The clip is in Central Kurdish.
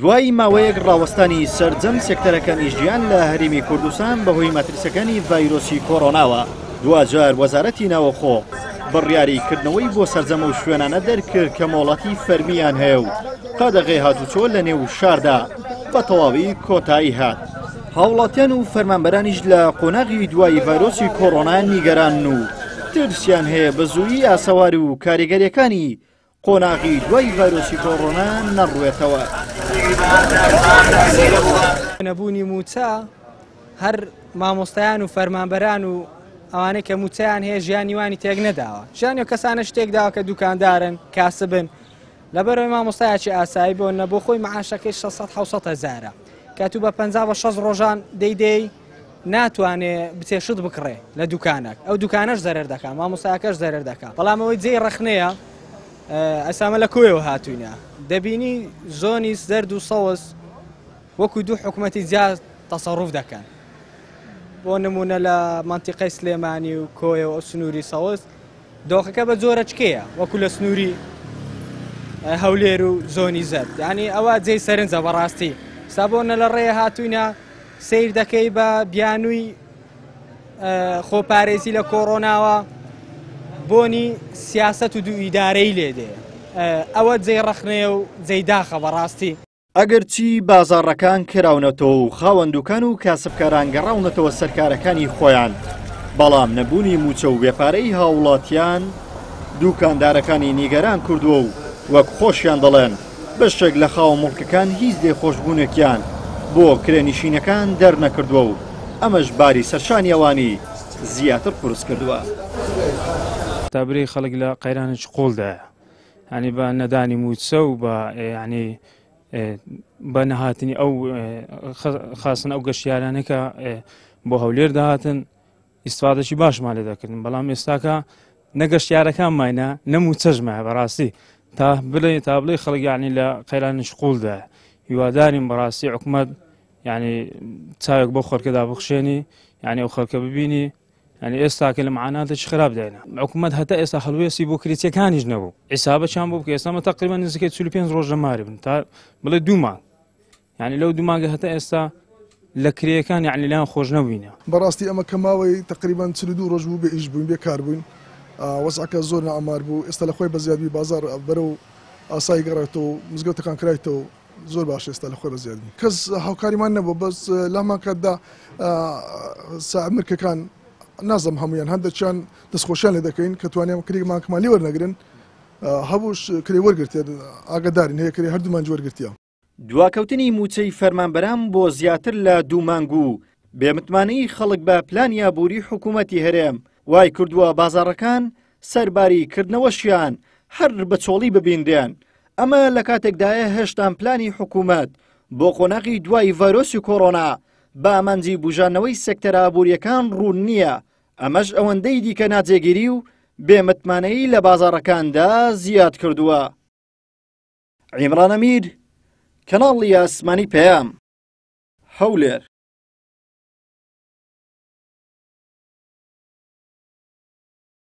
دوای ماوەیەک ڕاوەستانی سەرجەم سێکتەرەکانی ژیان لە هەرمی کوردستان بەهۆی مەترسەکانی ڤایرۆسی کۆرۆناوە دواجار وەزارەتی ناوەخۆ بڕیاری کردنەوەی بۆ سەرجەم و شوێنانە دەرکرد کە مۆڵەتی فەرمیان هەیە و قەدەغێ هاتوچۆ لە نێو شاردا بە تەواوی کۆتایی هات. هاوڵاتیان و فەرمانبەرانیش لە قۆناغی دوای ڤایرۆسی کۆرۆنا نیگەرانن و ترسیان هەیە بە زوویی ئاسەواری و کاریگەریەکانی قۆناغی دوای ڤایرۆسی کۆرۆنا نەڕوێتەوە. نەبوونی موچە هەر مامۆستایان و فەرمانبەران و ئەوانەی کە موچەیان هەیە ژیان نیوانی تێک نەداوە ژیانی و کەسانە شتێک داوە کە دوکاندارن کاسبن لەبەر ئەوەی مامۆستایەکی ئاسایی بۆ نە بۆ خۆی معاشەکەی 600 700 هەزارە کە تو بە 50 بە 6 ڕۆژان دەی دەی ناتوانێ بچێ شت بکڕێ لە دوکانەک ئەو دوکانەش زەرەر دەکات مامۆستاکەش زەرەر دەکات بەڵام ئەوەی جێی ڕەخنەیە ئەسامە لە کۆیەوە هاتوینە دەبینی زۆنی زەرد و سەوز وەکو دوو حکوومەتی جیا تەسەڕوف دەکەن بۆ نمونە لە منتیقەی سلێمانی و کۆیە و سنووری سەوز دۆخەکە بە جۆرەچکەیە وەکو لە سنووری هەولێر و زۆنی زەرد یعنی ئەوە جێی سەرنجە بەڕاستی سابۆنە لە ڕێ هاتوینە سیر دەکەی بە بیانووی خۆپارێزی لە کۆرۆناوە بۆنی سیاست و دوو ئیدارەی لێدێ ئەوە جێی ڕخنەیە و جێداخە بەڕاستی ئەگەرچی بازاڕەکان کراونەتەوە و خاوەن دوکان و کاسبکاران گەڕاونەتەوە سەر کارەکانی خۆیان، بەڵام نەبوونی مووچە و بێپارەی هاووڵاتیان دوکاندارەکانی نیگەران کردووە و وەک خۆشیان دەڵێن بەشێک لە خاوەنموڵکەکان هیچ لێخۆشبوونێکیان بۆ کرێنشینەکان دەرنەکردووە و ئەمەش باری سەرشانی ئەوانی زیاتر قورس کردووە. تا برێی خەڵک لە قەیرانێکی قووڵدایە. یعنی بە نەدانی موچە و بە یعنی بە نەهاتنی ئەو خاستن ئەو گەشتیارانەکە بۆ هەولێر داهاتن ئیسفادەشی باشمان لێ دەکردن بەڵام ئێستاکە نەگەشتیارەکان ماینە نەمو چەژمایە بەڕاستی تا بڵێ تا بڵێ خەڵگیانی لە قەیرانی شقولدا هیوادارین بەڕاستی حکومت ینی چاوێک بۆ خەرکەدا بخشێنی یعنی ئەو خەرکە ببینی یعنی ئێستاکە لە معاناتێکی خراپ دێنە حکوومەت هەتا ئێستا هەڵوێستی بۆ کریتەکانیش نەبوو ئیسابە چان بۆ بکە ئێستامە تقریبا نزیکە 45 ڕۆژ لە ماری بن تا بڵێ دوومان یعنی لەو دوماگە هەتا ئێستا لە کرێەکان یعنی لایان خۆش نەبووینە بەڕاستی ئەمە کە ماوەی تقریبا 42 ڕۆژ بوو بێ ئیش بووین بێ کار بووین وەزعەکە زۆر نامار بوو ئێستا لە خۆی بەزیادوی بازار بەرە و ئاسایی گەڕێتەوە مزگەوتەکان کرایتەوە زۆر باش ئێستا لە خۆی بەزیاد بوو کەس هاوکاریمان نەبوو بەس لامان کاتدا سامرکەکان نازم هەمویان هەندەکیان دەستخۆشیان لە دەکەین کە توانێم کریمانکمان لێ وەرنەگرن هەبووش کرێ وەرگرتێن ئاگدارین هەیە کرێ هەردوومان جوەرگرتە دواکەوتنی موچەی فەرمانبەران بۆ زیاتر لە دوو مانگ و بێمتمانەی خەڵک بە پلانی ئابووری حکوومەتی هەرێم وای کردووە بازاڕەکان سەرباری کردنەوەشیان هەر بەچۆڵی ببینرێن، ئەمە لە کاتێکدایە هێشتان پلانی حکوومەت بۆ قۆناغی دوای ڤایرۆسی کۆرۆنا بە ئامانجی بووژانەوەی سێکتەرە ئابوورییەکان ڕوون نییە، ئەمەش ئەوەندەی دیکە ناجێگیری و بێ متمانەیی لە بازاڕەکاندا زیاد کردووە. عیمران ئەمیر، کەناڵی ئاسمانی پەیام، هەولێر.